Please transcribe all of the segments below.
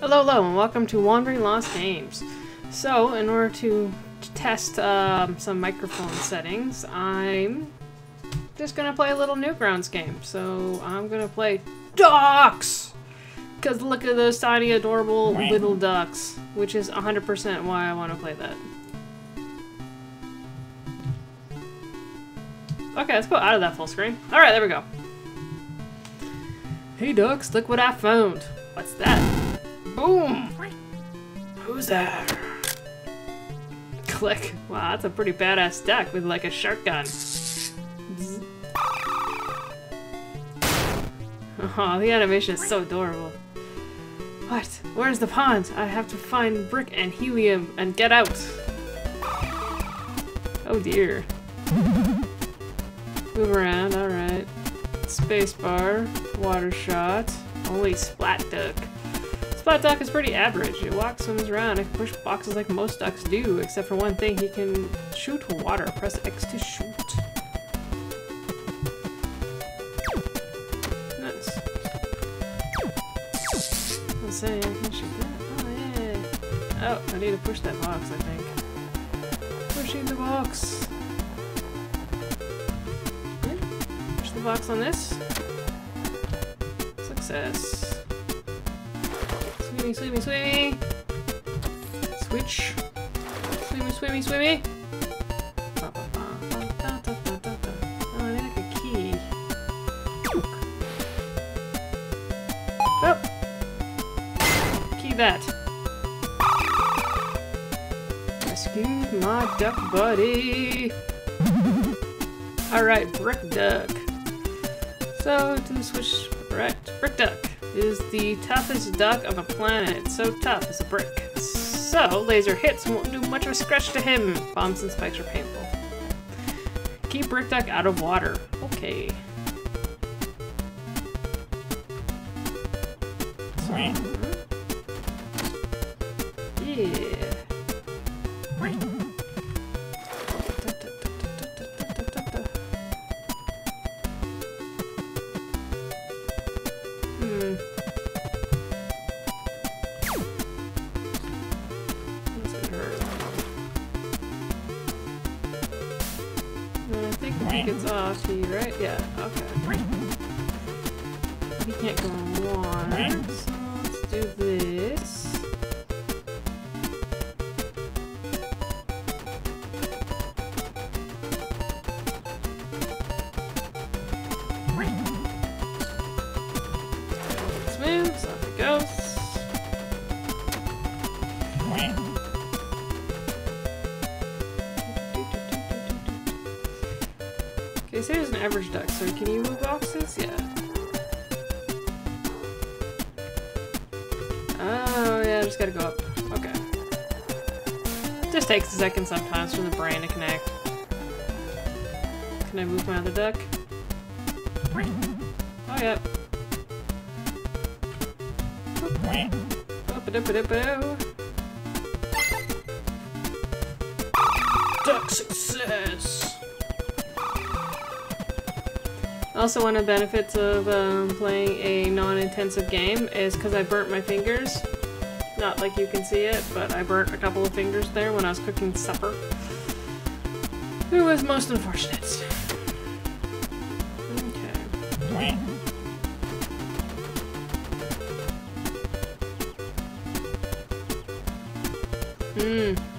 Hello, hello, and welcome to Wandering Lost Games. So, in order to test um, some microphone settings, I'm just gonna play a little Newgrounds game. So, I'm gonna play Ducks! Because look at those tiny, adorable little ducks, which is 100% why I want to play that. Okay, let's go out of that full screen. Alright, there we go. Hey ducks, look what I found. What's that? Boom! Who's there? Click. Wow, that's a pretty badass duck with like a shark gun. Oh, the animation is so adorable. What? Where's the pond? I have to find Brick and Helium and get out. Oh dear. Move around, alright. Spacebar, water shot, only Splat Duck. Splat Duck is pretty average. It walks, swims around, and can push boxes like most ducks do, except for one thing, he can shoot water. Press X to shoot. Nice. Let's I can shoot that. Oh, yeah. Oh, I need to push that box, I think. Pushing the box. Push the box on this. Success. Swimmy, swimmy, swimmy. Switch. Swimmy, swimmy, swimmy. That. Rescued my duck buddy. Alright, Brick Duck. So, to the switch the toughest duck on the planet. So tough as a brick. So, laser hits won't do much of a scratch to him. Bombs and spikes are painful. Keep Brick Duck out of water. Okay. Sweet. Gets off, he, right? Yeah, okay. He can't go on so let's do this. Average duck, so can you move boxes? Yeah. Oh, yeah, I just gotta go up. Okay. Just takes a second sometimes for the brain to connect. Can I move my other duck? Oh, yeah. Duck success! Also, one of the benefits of um, playing a non-intensive game is because I burnt my fingers. Not like you can see it, but I burnt a couple of fingers there when I was cooking supper. It was most unfortunate. Okay. Hmm.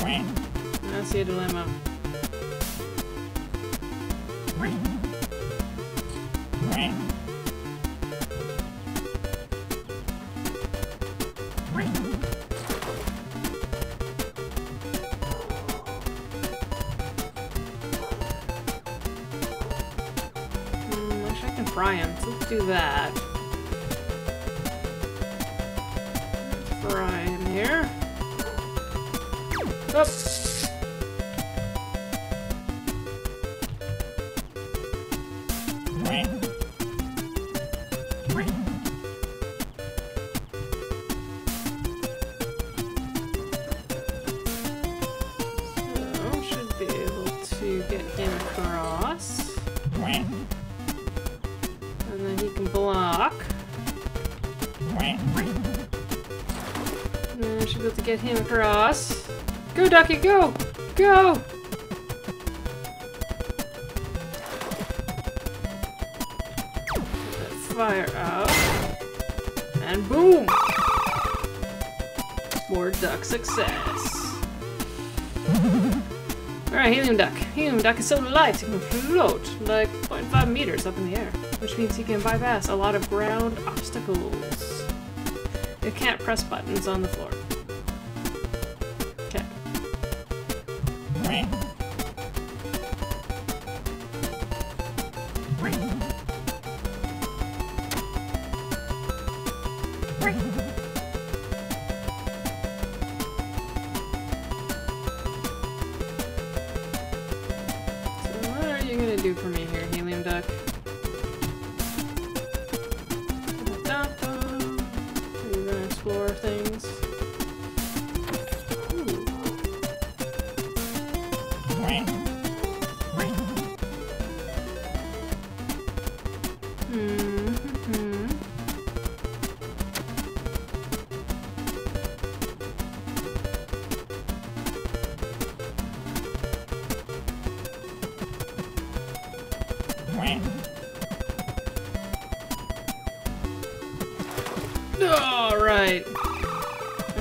Hmm. I see a dilemma. Do that. Him here. Up. Able to get him across. Go, Ducky, go! Go! Fire out. And boom! More duck success. Alright, Helium Duck. Helium Duck is so light it can float like 0.5 meters up in the air, which means he can bypass a lot of ground obstacles. It can't press buttons on the floor.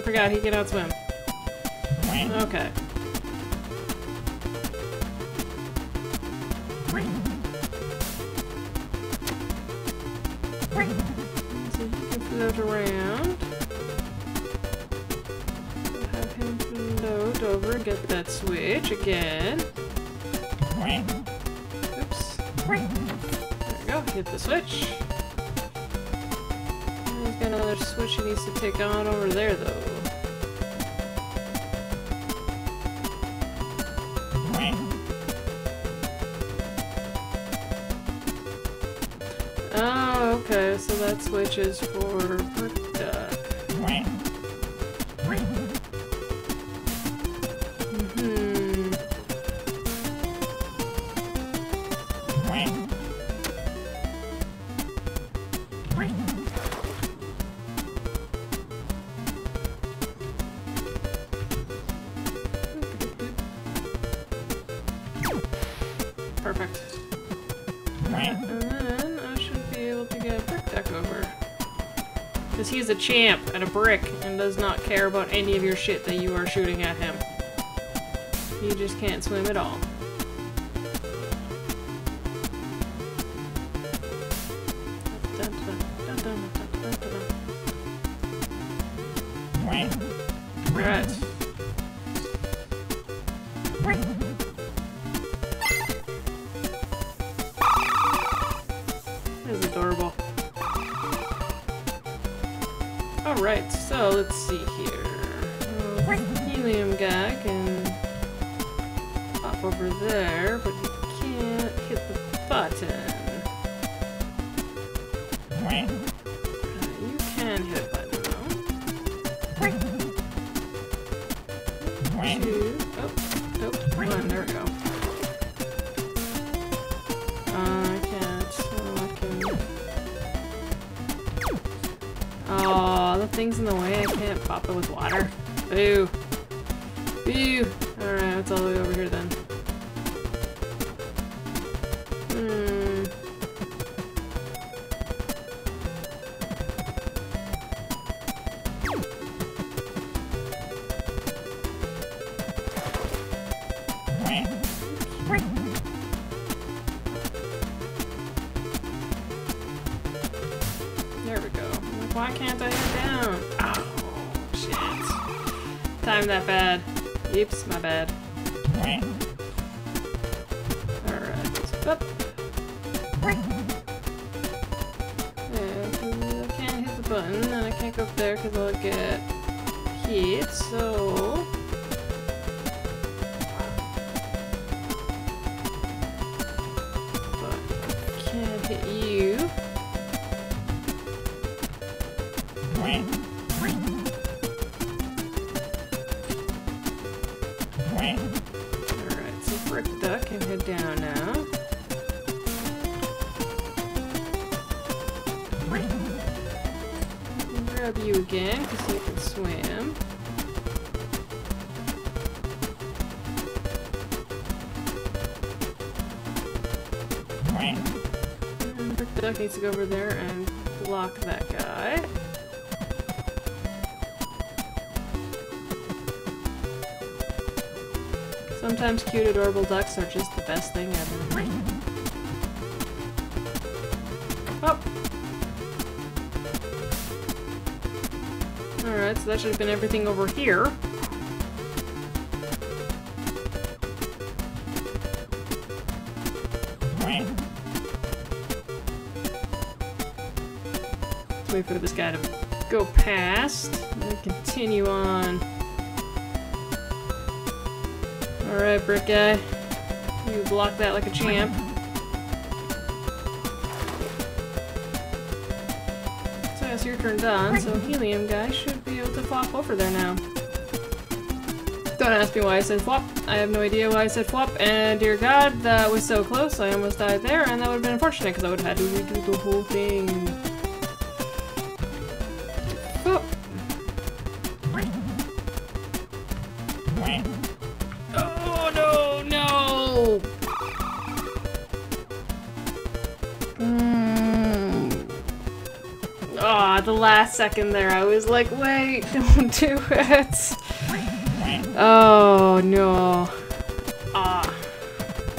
Forgot he can outswim. Okay. So he can float around. Have him float over, get that switch again. Oops. There we go, hit the switch. He's got another switch he needs to take on over there, though. That switch is for he's a champ at a brick and does not care about any of your shit that you are shooting at him. He just can't swim at all. Dun, dun, let's see here. Uh, helium guy can pop over there, but he can't hit the button. Uh, you can hit Time that bad. Oops, my bad. Alright. Up. Yeah, I can't hit the button, and I can't go up there because I'll get hit, so... Grab you again, because you can swim. And Duck needs to go over there and block that guy. Sometimes cute adorable ducks are just the best thing ever. Oh! Alright, so that should have been everything over here. Let's wait for this guy to go past. And continue on. Alright, brick guy. You block that like a champ. That's your turn done, so Helium guy should be able to flop over there now. Don't ask me why I said flop. I have no idea why I said flop, and dear god, that was so close, I almost died there, and that would have been unfortunate, because I would have had to redo the whole thing. The last second there, I was like, wait, don't do it. Oh no. Ah.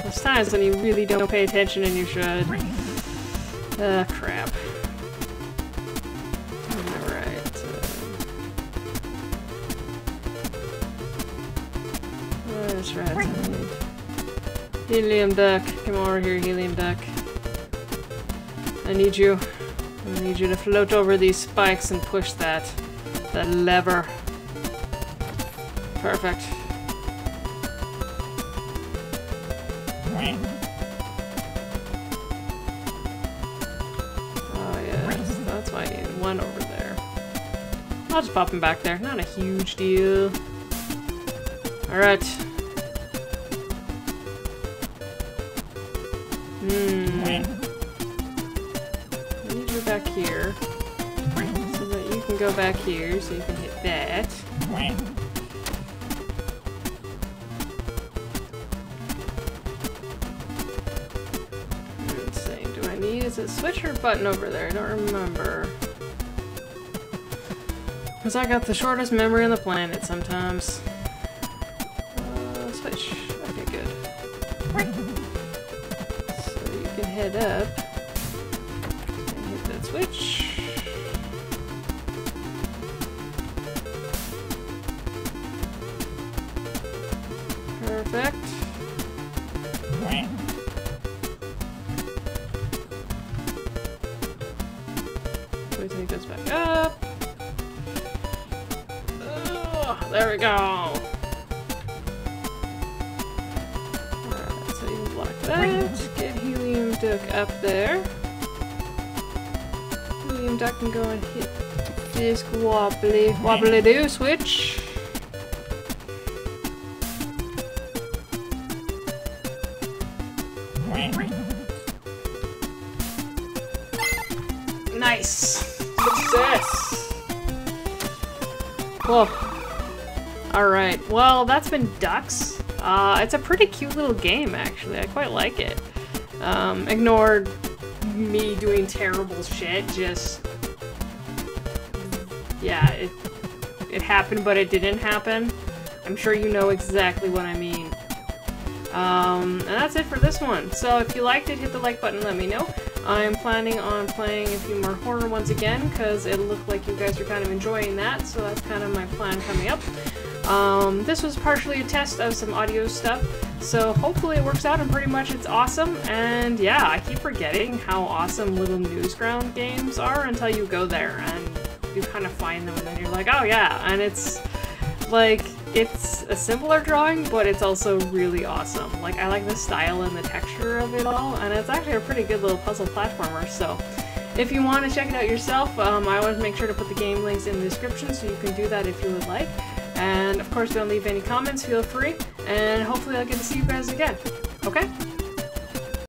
There's times when you really don't pay attention and you should. Ah, crap. Alright. Uh, that's right. Helium duck. Come over here, helium duck. I need you. I need you to float over these spikes and push that. That lever. Perfect. Oh yes, that's why I need one over there. I'll just pop him back there. Not a huge deal. Alright. Here. So that you can go back here so you can hit that. Let's see, do I need, is it switch or button over there? I don't remember. Because I got the shortest memory on the planet sometimes. Uh, switch. Okay, good. So you can head up that switch. Perfect. Wait till he goes back up. There we go. Alright, so you block that. Get Helium Duck up there. Helium Duck can go and hit this wobbly wobbly do switch. Nice! Success! Cool. Alright, well, that's been Ducks. Uh, it's a pretty cute little game, actually. I quite like it. Um, ignore me doing terrible shit, just... Yeah, it, it happened, but it didn't happen. I'm sure you know exactly what I mean. Um, and that's it for this one. So if you liked it, hit the like button, let me know. I'm planning on playing a few more horror ones again because it looked like you guys are kind of enjoying that, so that's kind of my plan coming up. Um, this was partially a test of some audio stuff, so hopefully it works out and pretty much it's awesome. And yeah, I keep forgetting how awesome little Newground games are until you go there and you kind of find them and then you're like, oh yeah, and it's like it's a simpler drawing, but it's also really awesome. Like, I like the style and the texture of it all, and it's actually a pretty good little puzzle platformer, so if you want to check it out yourself, um, I always make sure to put the game links in the description, so you can do that if you would like. And of course, don't leave any comments, feel free, and hopefully I'll get to see you guys again.